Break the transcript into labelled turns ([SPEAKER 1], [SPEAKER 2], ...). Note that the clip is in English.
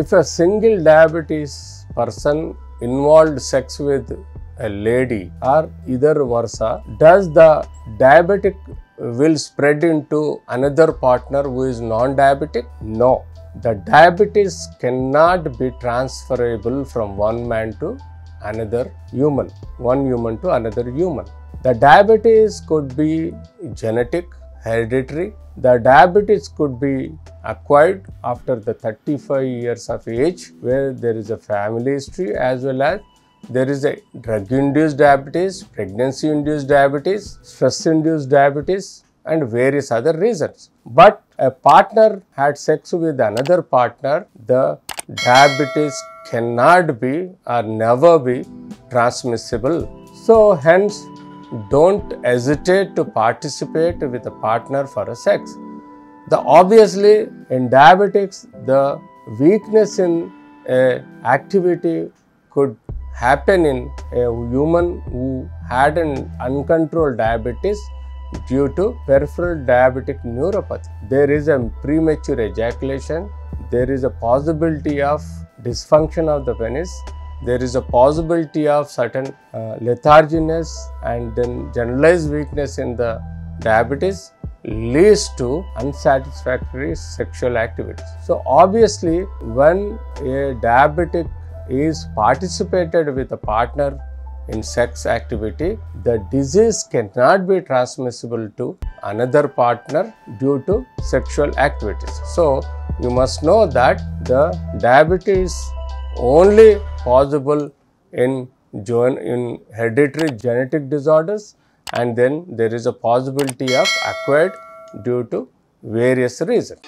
[SPEAKER 1] If a single diabetes person involved sex with a lady or either versa, does the diabetic will spread into another partner who is non-diabetic? No. The diabetes cannot be transferable from one man to another human, one human to another human. The diabetes could be genetic, hereditary. The diabetes could be acquired after the 35 years of age, where there is a family history as well as there is a drug induced diabetes, pregnancy induced diabetes, stress induced diabetes, and various other reasons. But a partner had sex with another partner, the diabetes cannot be or never be transmissible. So, hence, don't hesitate to participate with a partner for a sex. The obviously in diabetics, the weakness in a activity could happen in a human who had an uncontrolled diabetes due to peripheral diabetic neuropathy. There is a premature ejaculation, there is a possibility of dysfunction of the penis, there is a possibility of certain uh, letharginess and then generalized weakness in the diabetes leads to unsatisfactory sexual activities. So obviously when a diabetic is participated with a partner in sex activity, the disease cannot be transmissible to another partner due to sexual activities. So, you must know that the diabetes only possible in in hereditary genetic disorders and then there is a possibility of acquired due to various reasons.